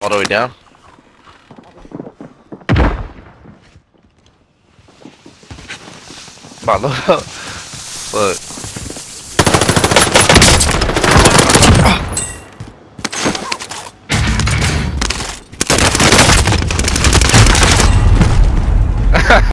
All the way down. Come on, look. Look.